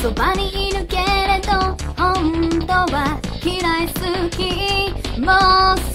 そばにいるけれど本当は嫌い好きもう